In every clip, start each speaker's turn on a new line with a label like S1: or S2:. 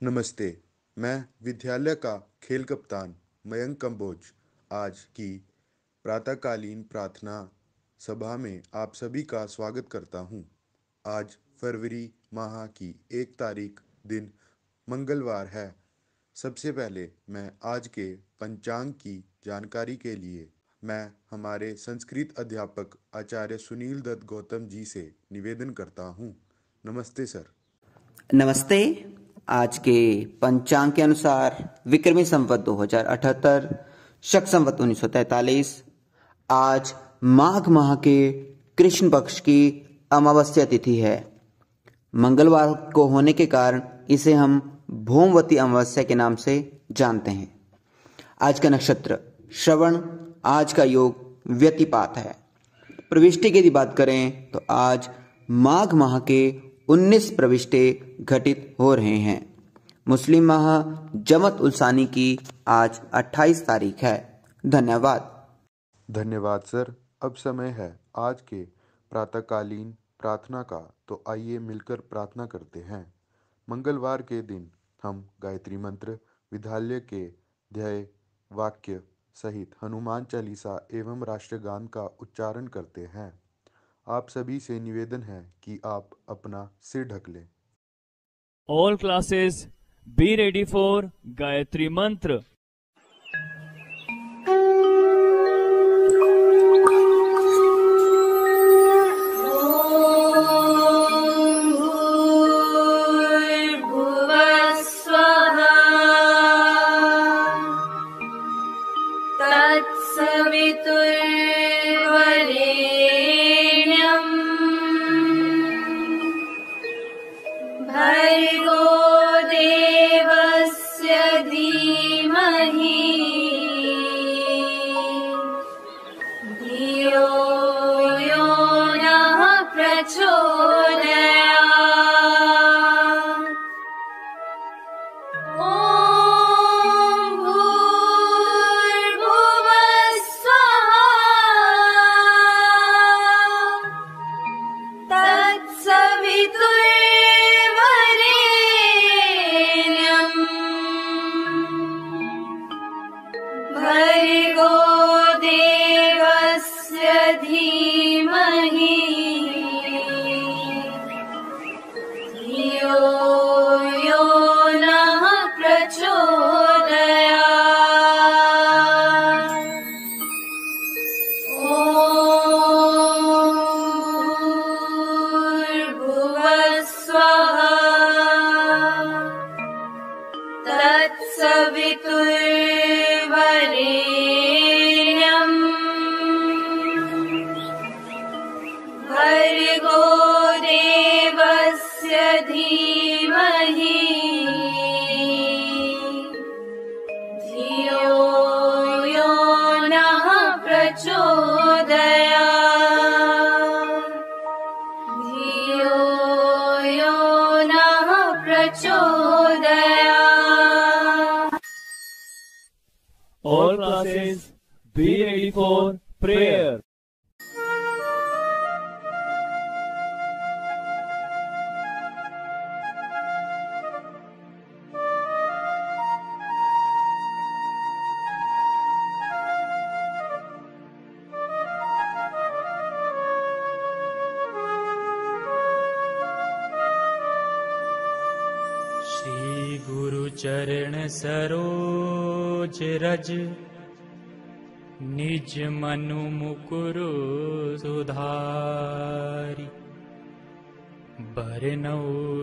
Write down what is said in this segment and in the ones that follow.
S1: नमस्ते, मैं विद्यालय का खेल कप्तान मयंक कंबोज आज की प्रातःकालीन प्रार्थना सभा में आप सभी का स्वागत करता हूँ। आज फरवरी माह की एक तारीख दिन मंगलवार है सबसे पहले मैं आज के पंचांग की जानकारी के लिए मैं हमारे संस्कृत अध्यापक आचार्य सुनील दत्त गौतम जी से निवेदन करता हूँ। नमस्ते, सर
S2: नमस्ते आज के पंचांग के अनुसार विक्रमी संवत दो हज़ार अठहत्तर, शक संवत उन्नीस सौ तैतालीस, आज माघ माह के कृष्ण पक्ष की अमावस्या तिथि है। मंगलवार को होने के कारण इसे हम भोमवती अमावस्या के नाम से जानते हैं। आज का नक्षत्र, श्रवण, आज का योग व्यतिपात है। प्रविष्टि की यदि बात करें तो आज माघ माह के 19 प्रविष्टे घटित हो रहे हैं। मुस्लिम माह जमत उलसानी की आज 28 तारीख है। धन्यवाद।
S1: धन्यवाद, सर। अब समय है आज के प्रातःकालीन प्रार्थना का। तो आइए मिलकर प्रार्थना करते हैं। मंगलवार के दिन हम गायत्री मंत्र, विद्यालय के ध्येय वाक्य सहित हनुमान चालीसा एवं राष्ट्रगान का उच्चारण करते हैं। आप सभी से निवेदन है कि आप अपना सिर ढक लें।
S3: All classes be ready for Gayatri mantra
S4: वत्सवितुर्वरे classes, B84 prayer. निज मनु मुकुरु सुधारी। बरनौ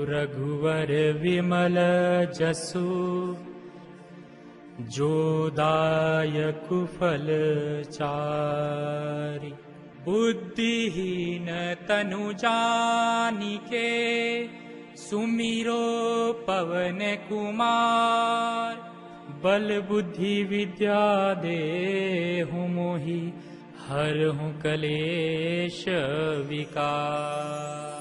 S4: रघुवर विमल जसु जोदायक फल चारी। बुद्धिहीन तनु जानिके सुमिरो पवन कुमार बल बुद्धि विद्या दे मोहि हर हूँ कलेश विकार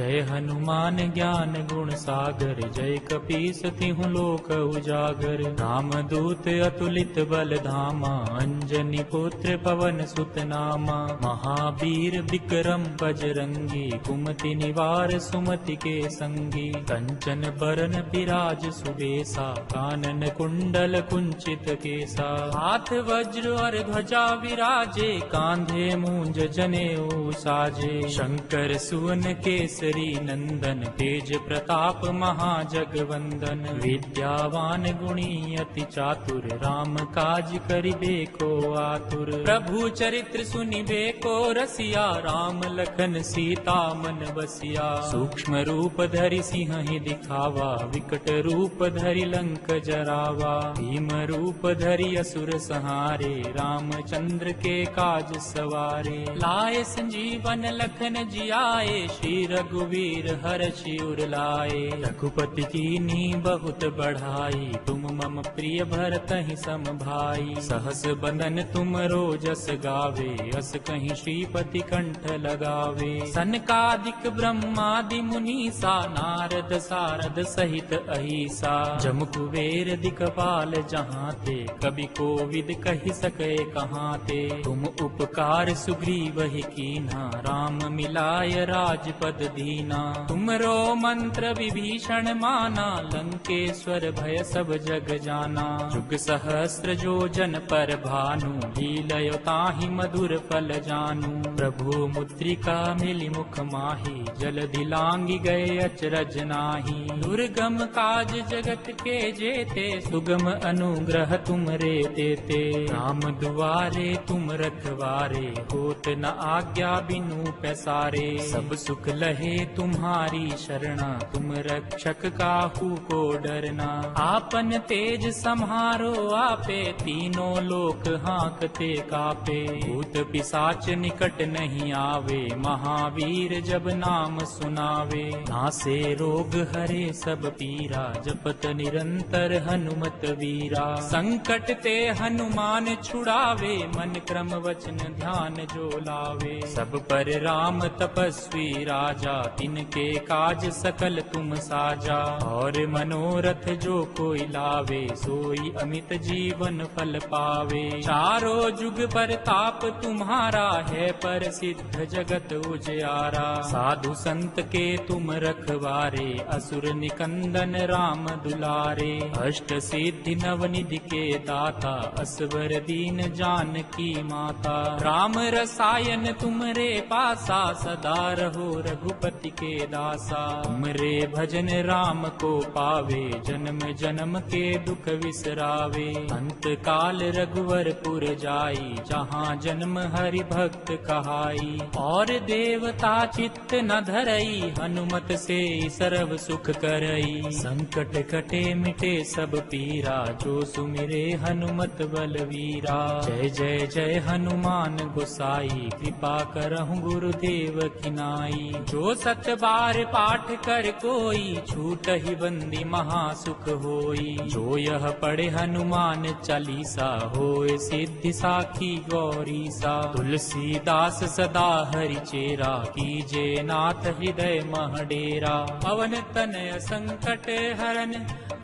S4: जय हनुमान ज्ञान गुण सागर जय कपीस तिहु लोक उजागर। राम दूत अतुलित बल धामा अंजनी पुत्र पवन सुत नामा महावीर विक्रम बजरंगी कुमति निवार सुमति के संगी। कंचन बरन पिराज सुबेसा कानन कुंडल कुंचित केसा। हाथ वज्र और ध्वजा विराजे कांधे मूंज जनेऊ साजे। शंकर सुवन केसरी नंदन तेज प्रताप महाजगवंदन। विद्यावान गुणी अति चातुर राम काज करिबे को आतुर। प्रभु चरित्र सुनिबे को रसिया राम लखन सीता मन बसिया। सूक्ष्म रूप धरि सिंह ही दिखावा विकट रूप धरि लंक जरावा। भीम रूप धरि असुर सहारे रामचंद्र के काज सवारे। लाए संजीवन लखन जियाए श्री रघुवीर हर शिवर लाए। रघुपति की बहुत बढ़ाई। तुम मम प्रिय भरत ही सम भाई सहस बंदन तुम रोजस गावे। अस कहीं श्रीपति कंठ लगावे। सनकादिक ब्रह्मादि मुनीसा नारद सारद सहित अहिसा। जम कुबेर दिकपाल जहाँ ते कभी कोविद कही सके कहाँ ते तुम उपकार सुग्रीव ही कीना। राम मिलाय राजपद दीना तुम रो मंत्र विभीषण माना लंकेश्वर भय सब जग जाना। जुग सहस्त्र जो जन पर भानु लीलयो ताहि मधुर फल जानू। प्रभु मुद्रिका मिली मुख माही जल दिलांगी गए अचरज नाही। दुर्गम काज जगत के जेते सुगम अनुग्रह तुम रे देते। राम दुआरे तुम रखवारे होत न आज्ञा बिनु पैसारे। सब सुख लहे तुम्हारी शरणा, तुम रक्षक काहू को डरना। आपन तेज सम्हारो आपे तीनों लोक हाँकते कापे। भूत पिसाच निकट नहीं आवे, महावीर जब नाम सुनावे। नासे रोग हरे सब पीरा, जपत निरंतर हनुमत वीरा। संकट ते हनुमान छुड़ावे, मन क्रम वचन ध्यान जो लावे। सब पर राम तपस्वी राजा तिनके काज सकल तुम साजा। और मनोरथ जो कोई लावे, सोई अमित जीवन फल पावे। चारों जुग पर ताप तुम्हारा है, पर सिद्ध जगत उजियारा। साधु संत के तुम रखवारे, असुर निकंदन राम दुलारे। अष्ट सिद्धि नव निधि के दाता, असवर दीन जान की माता। राम रसायन तुमरे पासा, सदा रहो रघुपति के दासा। तुमरे भजन राम को पावे, जन्म जन्म के दुख विसरावे। अंत काल रघुवरपुर जाई, जहाँ जन्म हरि भक्त कहाई। और देवता चित्त न धरई, हनुमत से सर्व सुख करई। संकट कटे मिटे सब पीरा, जो सुमिरे हनुमत बलवीरा। जय जय जय हनुमान गोसाई, कृपा करहु गुरुदेव किनाई जो सत बार पाठ कर कोई छूट ही बंदी महासुख होई। जो यह पढ़े हनुमान चालीसा होए सिद्धि साखी गौरी सा तुलसीदास सदा हरि चेरा कीजे नाथ हृदय महडेरा। पवन तनय संकट हरन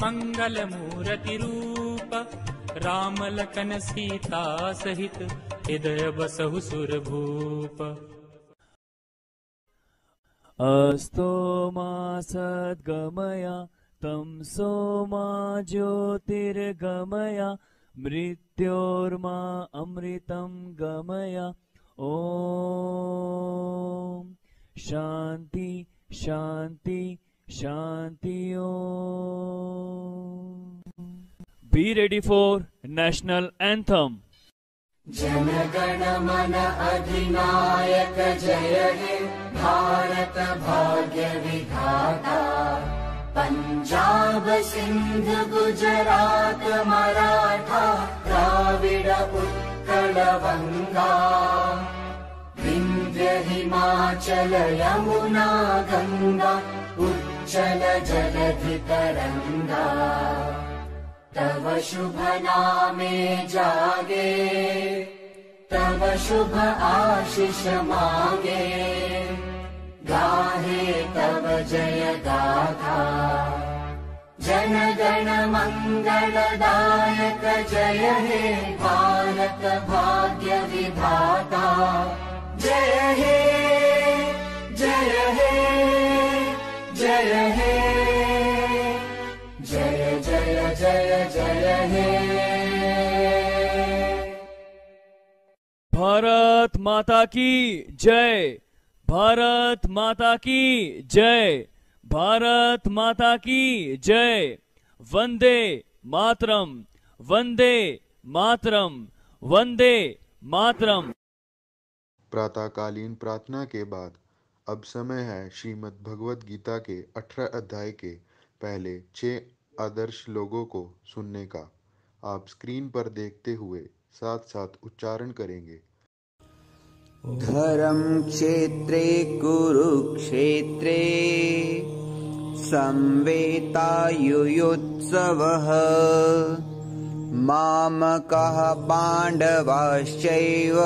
S4: मंगल मूर्ति रूप। राम लखन सीता सहित हृदय बसहु सुर भूप
S3: अस्तो सद्गमया, तं सोमा ज्योतिर्गमया, मृत्योर्मा अमृतं गमय। ॐ। शान्ति शान्ति शान्ति Be ready for national anthem.
S5: जनगण मन अधिनायक जय हे भारत भाग्य विधाता पञ्जाब सिन्ध गुजरात मराठा द्राविड उत्कल वङ्गा विन्ध्य हिमाचल यमुना गङ्गा उच्चल जलधि तरङ्गा तव शुभ नामे जागे तव शुभ आशिष मागे गाहे तव जय गाथा। जनगण मङ्गलदायक जय हे भारत भाग्य विधाता। जय हे जय हे जय हे। जय जय जय जय हे।
S3: भारत माता की जय। भारत माता की जय। भारत माता की जय। वंदे मातरम। वंदे मातरम। वंदे मातरम।
S1: प्रातःकालीन प्रार्थना के बाद अब समय है श्रीमद् भगवत गीता के अठारह अध्याय के पहले छह आदर्श लोगों को सुनने का। आप स्क्रीन पर देखते हुए साथ साथ उच्चारण करेंगे।
S6: धर्म क्षेत्रे कुरुक्षेत्रे संवेतायुयुत्सवः। मामकः पाण्डवाश्चैव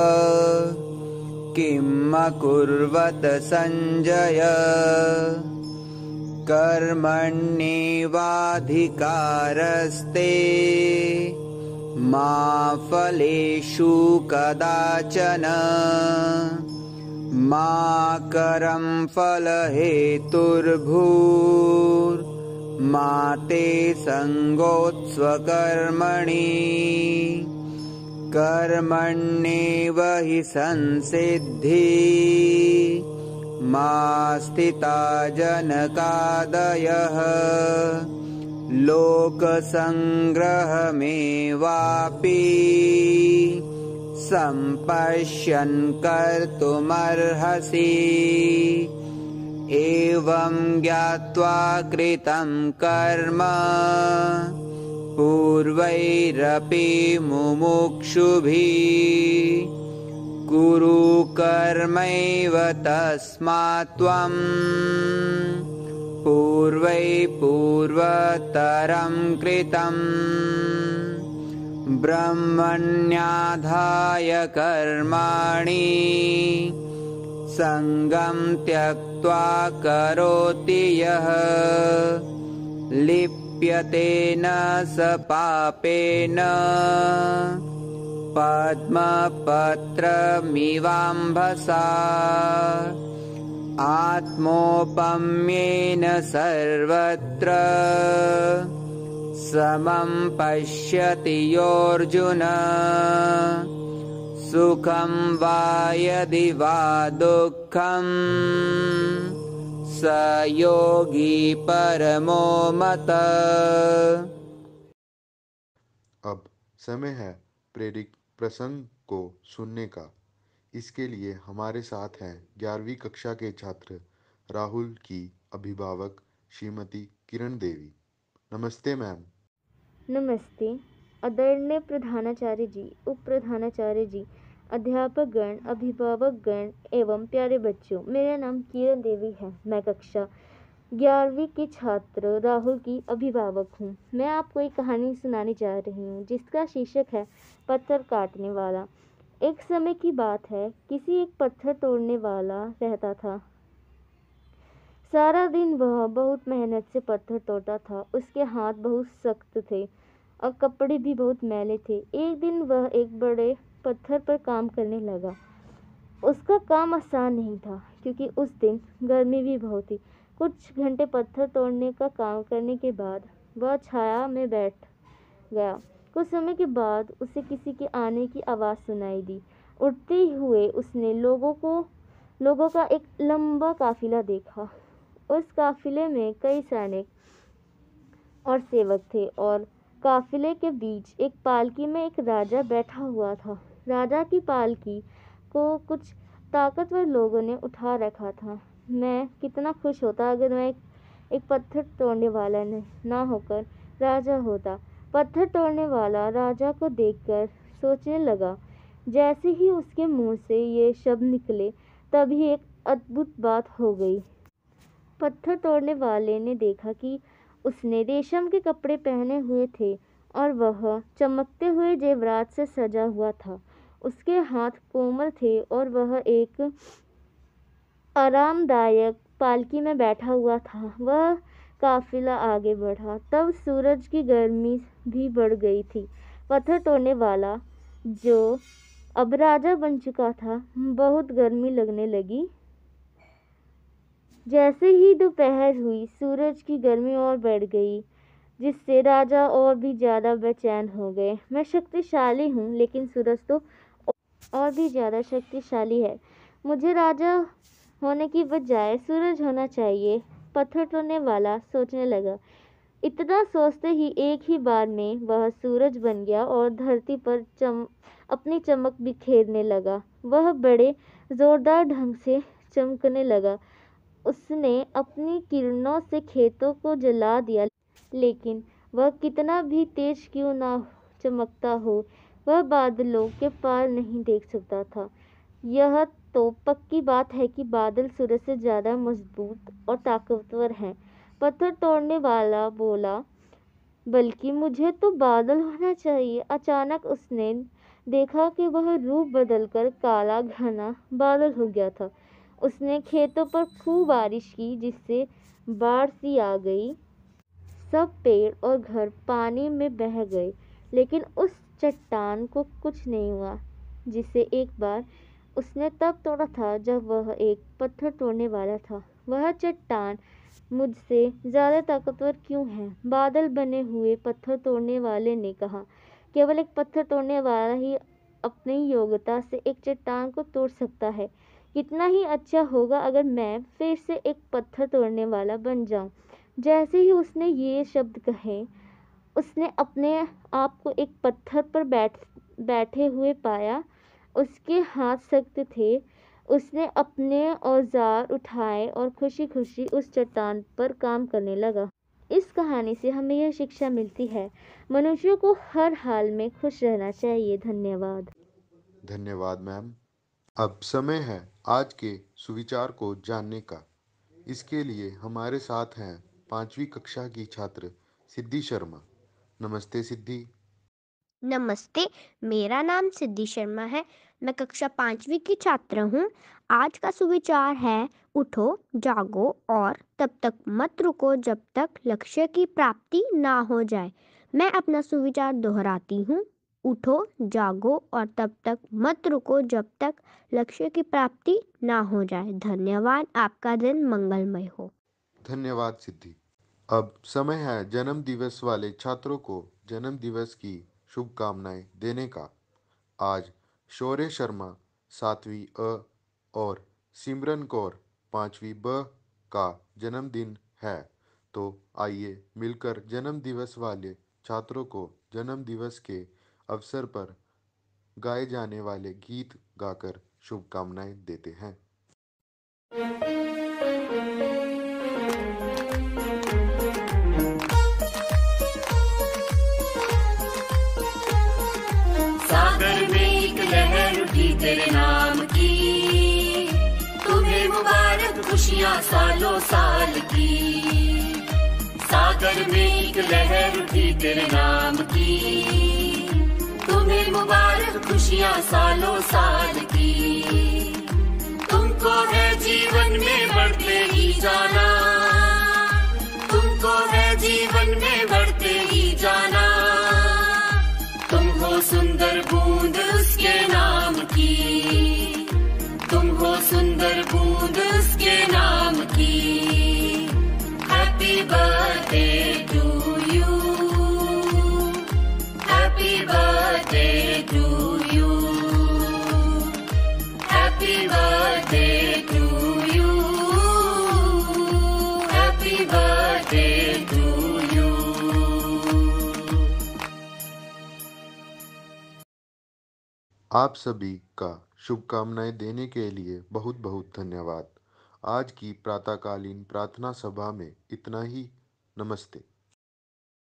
S6: किम् अकुर्वत सञ्जय? कर्मण्येवाधिकारस्ते मा फलेषु कदाचन। मा करं फलहेतुर्भूर्मा ते सङ्गोत्स्वकर्मणि। कर्मण्येव हि संसिद्धि। मा स्थिता जनकादयः लोकसङ्ग्रहमेवापि सम्पश्यन् कर्तुमर्हसि। एवं ज्ञात्वा कृतं कर्म पूर्वैरपि मुमुक्षुभिः। कुरु कर्मैव तस्मात् त्वम् पूर्वै पूर्वतरं कृतम् ब्रह्मण्याधाय कर्माणि सङ्गं त्यक्त्वा करोति यः। लिप्यतेन स पापेन। पद्मपत्रमिवाम्भसा आत्मोपम्येन सर्वत्र। समं पश्यति योऽर्जुन। सुखं वा यदि वा दुःखम् स योगी परमो मत।
S1: अब समय है प्रेरित प्रसंग को सुनने का। इसके लिए हमारे साथ हैं ग्यारहवीं कक्षा के छात्र राहुल की अभिभावक श्रीमती किरण देवी। नमस्ते, मैम।
S7: नमस्ते। आदरणीय प्रधानाचार्य जी उप प्रधानाचार्य जी अध्यापक गण अभिभावक गण एवं प्यारे बच्चों, मेरा नाम किरण देवी है। मैं कक्षा ग्यारहवीं की छात्र राहुल की अभिभावक हूँ। मैं आपको एक कहानी सुनाने जा रही हूँ, जिसका शीर्षक है, पत्थर काटने वाला। एक समय की बात है, किसी एक पत्थर तोड़ने वाला रहता था। सारा दिन वह बहुत मेहनत से पत्थर तोड़ता था, उसके हाथ बहुत सख्त थे और कपड़े भी बहुत मैले थे। एक दिन वह एक बड़े पत्थर पर काम करने लगा। उसका काम आसान नहीं था, क्योंकि उस दिन गर्मी भी बहुत थी। कुछ घंटे पत्थर तोड़ने का काम करने के बाद वह छाया में बैठ गया। कुछ समय के बाद उसे किसी के आने की आवाज़ सुनाई दी। उठते हुए उसने लोगों को लोगों का एक लंबा काफिला देखा। उस काफिले में कई सैनिक और सेवक थे और काफिले के बीच एक पालकी में एक राजा बैठा हुआ था। राजा की पालकी को कुछ ताकतवर लोगों ने उठा रखा था। मैं कितना खुश होता अगर मैं एक, पत्थर तोड़ने वाला ना होकर राजा होता। पत्थर तोड़ने वाला राजा को देखकर सोचने लगा, जैसे ही उसके मुँह से ये शब्द निकले, तभी एक अद्भुत बात हो गई। पत्थर तोड़ने वाले ने देखा कि उसने रेशम के कपड़े पहने हुए थे और वह चमकते हुए जेवरात से सजा हुआ था। उसके हाथ कोमल थे और वह एक आरामदायक पालकी में बैठा हुआ था। वह काफिला आगे बढ़ा। तब सूरज की गर्मी भी बढ़ गई थी। पत्थर तोड़ने वाला जो अब राजा बन चुका था, बहुत गर्मी लगने लगी। जैसे ही दोपहर हुई, सूरज की गर्मी और बढ़ गई, जिससे राजा और भी ज़्यादा बेचैन हो गए। मैं शक्तिशाली हूँ, लेकिन सूरज तो और भी ज़्यादा शक्तिशाली है। मुझे राजा होने की बजाय सूरज होना चाहिए। पत्थर तोड़ने वाला सोचने लगा। इतना सोचते ही एक ही बार में वह सूरज बन गया और धरती पर चम, अपनी चमक बिखेरने लगा। वह बड़े जोरदार ढंग से चमकने लगा। उसने अपनी किरणों से खेतों को जला दिया, लेकिन वह कितना भी तेज क्यों ना चमकता हो, वह बादलों के पार नहीं देख सकता था। यह तो पक्की बात है कि बादल सूरज से ज़्यादा मज़बूत और ताकतवर हैं। पत्थर तोड़ने वाला बोला, बल्कि मुझे तो बादल होना चाहिए। अचानक उसने देखा कि वह रूप बदलकर काला, घना बादल हो गया था। उसने खेतों पर खूब बारिश की, जिससे बाढ़ सी आ गई। सब पेड़ और घर पानी में बह गए, लेकिन उस चट्टान को कुछ नहीं हुआ, जिसे एक बार उसने तब तोड़ा था जब वह एक पत्थर तोड़ने वाला था। वह चट्टान मुझसे ज़्यादा ताकतवर क्यों है? बादल बने हुए पत्थर तोड़ने वाले ने कहा, केवल एक पत्थर तोड़ने वाला ही अपनी योग्यता से एक चट्टान को तोड़ सकता है। कितना ही अच्छा होगा अगर मैं फिर से एक पत्थर तोड़ने वाला बन जाऊँ। जैसे ही उसने ये शब्द कहे, उसने अपने आप को एक पत्थर पर बैठ, बैठे हुए पाया उसके हाथ सख्त थे। उसने अपने औज़ार उठाए और खुशी खुशी उस चट्टान पर काम करने लगा। इस कहानी से हमें यह शिक्षा मिलती है, मनुष्यों को हर हाल में खुश रहना चाहिए। धन्यवाद।
S1: धन्यवाद, मैम। अब समय है आज के सुविचार को जानने का। इसके लिए हमारे साथ हैं पांचवी कक्षा की छात्र सिद्धि शर्मा। नमस्ते सिद्धि।
S8: नमस्ते, मेरा नाम सिद्धि शर्मा है। मैं कक्षा पाँचवीं की छात्र हूँ। आज का सुविचार है, उठो, जागो और तब तक मत रुको जब तक लक्ष्य की प्राप्ति ना हो जाए। मैं अपना सुविचार दोहराती हूँ। उठो, जागो और तब तक मत रुको जब तक लक्ष्य की प्राप्ति ना हो जाए। धन्यवाद। आपका दिन मंगलमय हो।
S1: धन्यवाद सिद्धि। अब समय है जन्म दिवस वाले छात्रों को जन्म दिवस की शुभकामनाएँ देने का। आज शौर्य शर्मा, सातवीं अ और सिमरन कौर, पांचवी ब का जन्मदिन है। तो आइए मिलकर जन्म दिवस वाले छात्रों को जन्म दिवस के अवसर पर गाए जाने वाले गीत गाकर शुभकामनाएँ देते हैं।
S5: उठी तेरे नाम की। तुम्हें मुबारक खुशियाँ सालों साल की। सागर में एक लहर उठी तेरे नाम की। तुम्हें मुबारक खुशियाँ सालों साल की। तुमको है जीवन में बढ़ते ही जाना। तुमको है जीवन में बढ़ते ही जाना। सुंदर बूंद उसके नाम की। तुम हो सुंदर बूंद उसके नाम की। हैप्पी बर्थडे टू
S1: आप सभी का शुभकामनाएँ देने के लिए बहुत बहुत धन्यवाद। आज की प्रातःकालीन प्रार्थना सभा में इतना ही। नमस्ते।